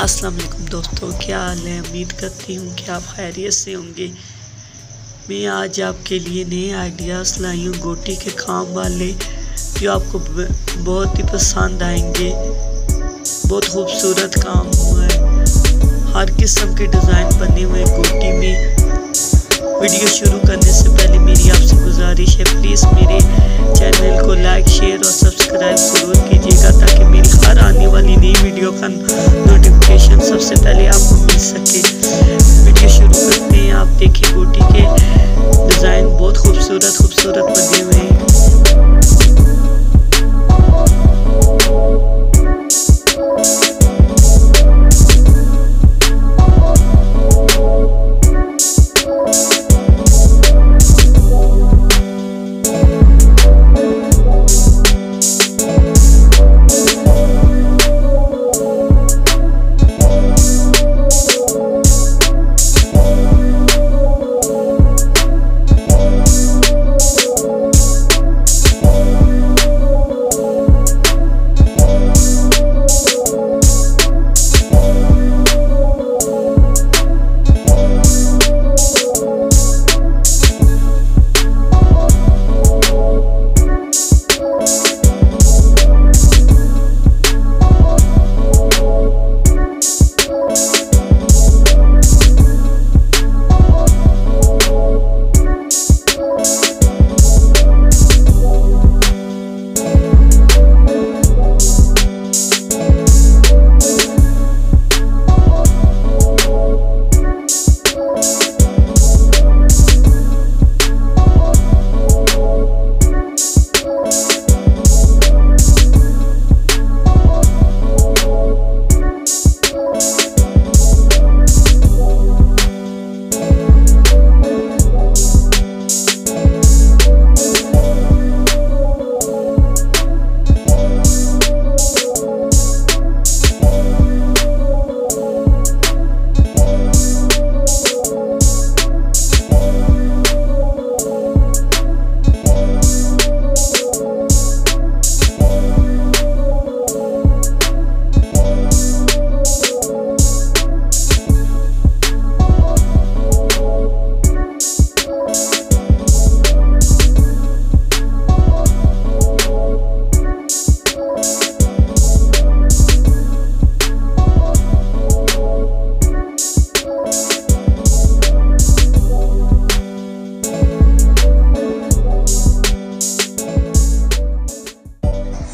अस्सलाम वालेकुम दोस्तों, क्या हाल है? उम्मीद करती हूँ कि आप खैरियत से होंगे। मैं आज आपके लिए नए आइडियाज़ लाई हूँ गोटी के काम वाले, जो आपको बहुत ही पसंद आएँगे। बहुत खूबसूरत काम हुआ है। हर किस्म के डिज़ाइन बने हुए गोटी में। वीडियो शुरू करने से पहले मेरी आपसे गुजारिश है प्लीज़ मेरे चैनल को लाइक शेयर और सब्सक्राइब ज़रूर कीजिएगा ताकि मेरी हर आने वाली नई वीडियो का नोटिफिकेशन सबसे पहले आपको मिल सके। वीडियो शुरू करते हैं, आप देखिए गोटी के डिज़ाइन बहुत खूबसूरत खूबसूरत बने हुए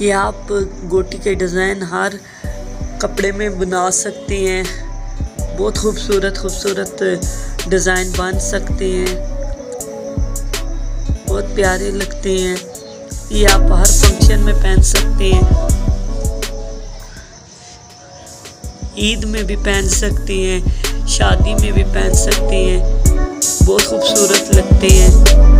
ये आप गोटी के डिज़ाइन हर कपड़े में बना सकते हैं। बहुत खूबसूरत खूबसूरत डिज़ाइन बन सकते हैं। बहुत प्यारे लगते हैं। ये आप हर फ़ंक्शन में पहन सकते हैं। ईद में भी पहन सकते हैं। शादी में भी पहन सकते हैं। बहुत खूबसूरत लगते हैं।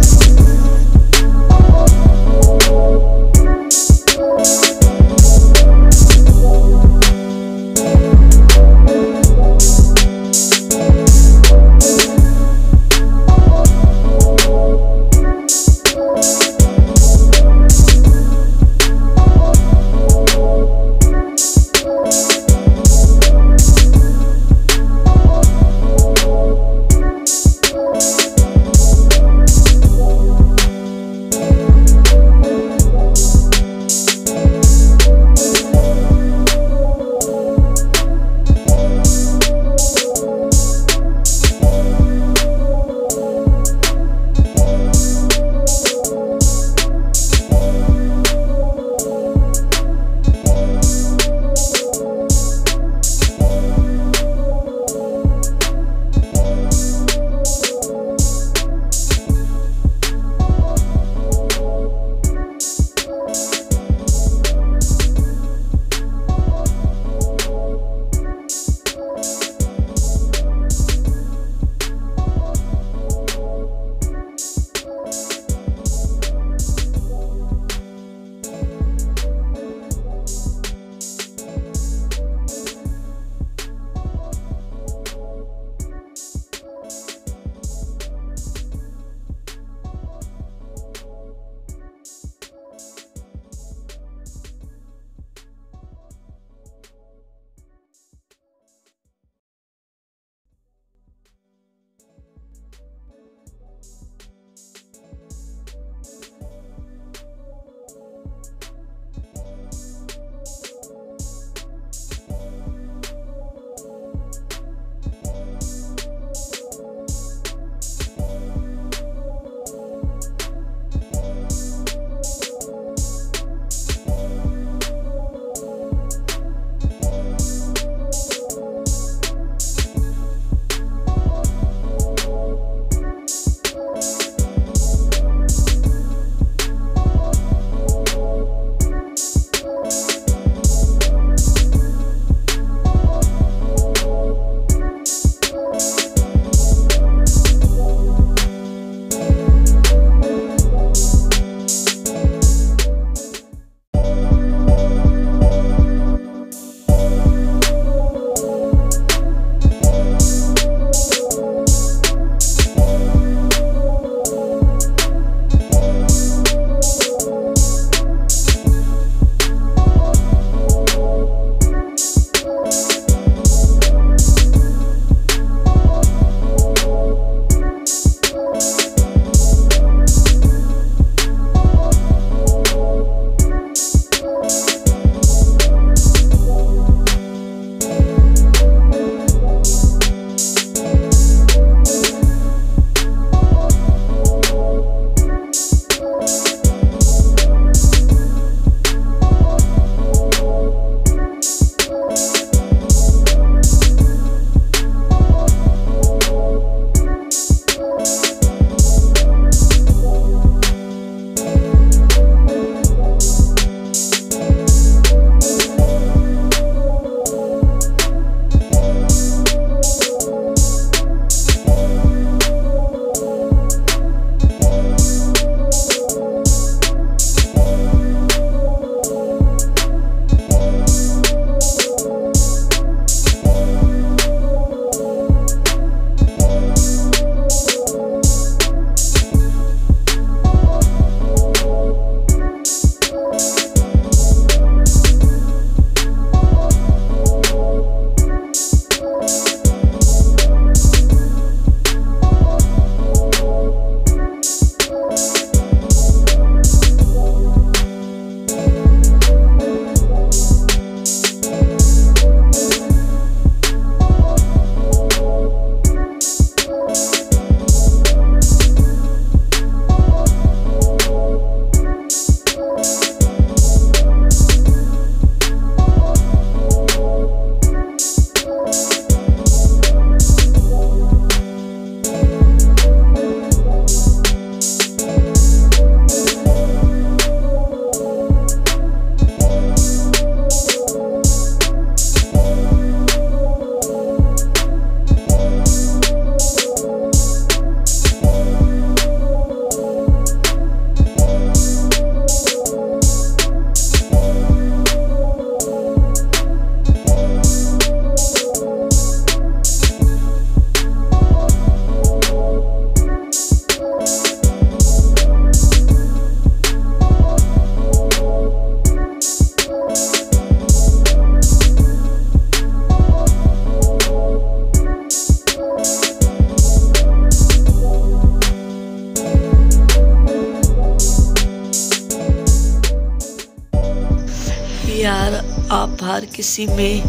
आप हर किसी में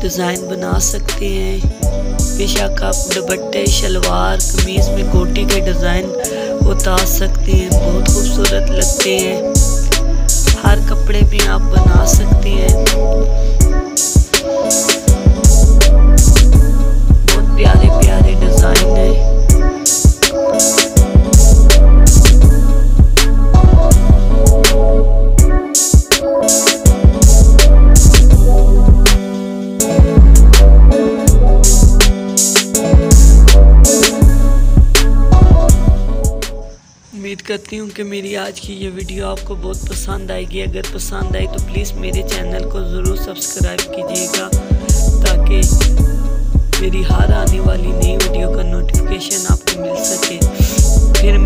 डिज़ाइन बना सकते हैं। बेशक आप दुपट्टे, शलवार, कमीज़ में गोटी के डिज़ाइन उतार सकते हैं। बहुत खूबसूरत लगते हैं। हर कपड़े भी आप बना सकते हैं। उम्मीद करती हूँ कि मेरी आज की ये वीडियो आपको बहुत पसंद आएगी। अगर पसंद आए तो प्लीज़ मेरे चैनल को ज़रूर सब्सक्राइब कीजिएगा, ताकि मेरी हर आने वाली नई वीडियो का नोटिफिकेशन आपको मिल सके। फिर